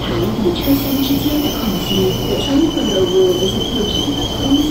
台与车厢之间的空隙也充的融入这些特品的。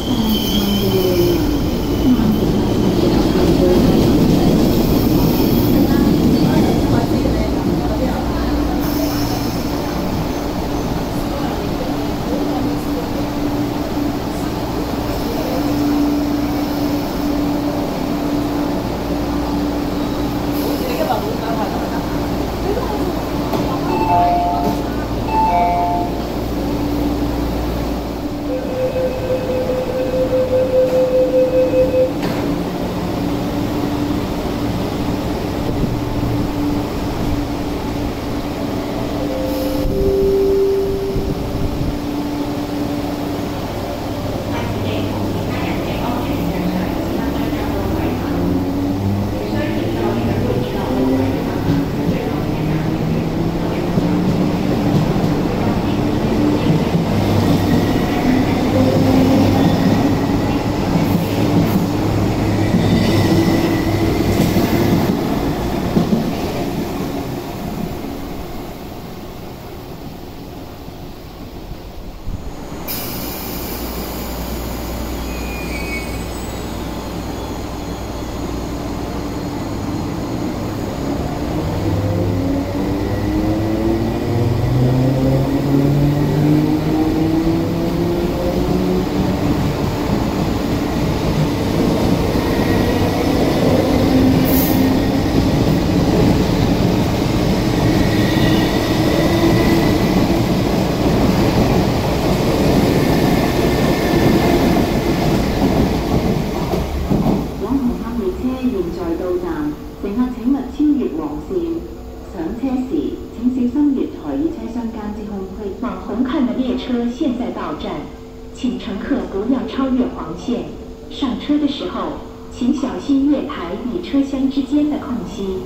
乘客不要超越黄线。上车的时候，请小心月台与车厢之间的空隙。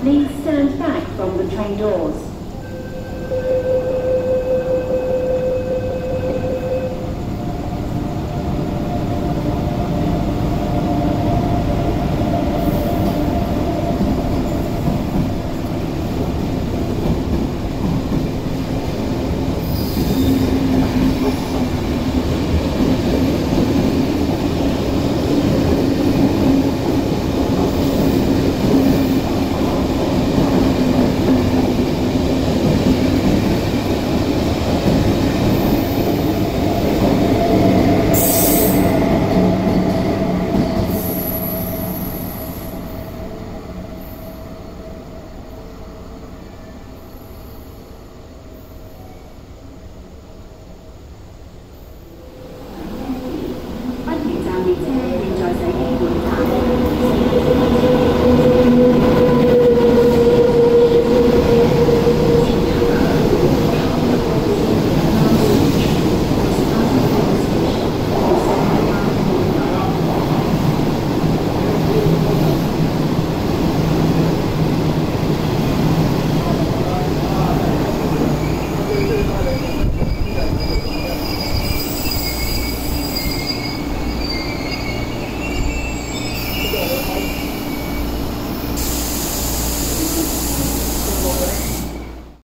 Please stand back from the train doors.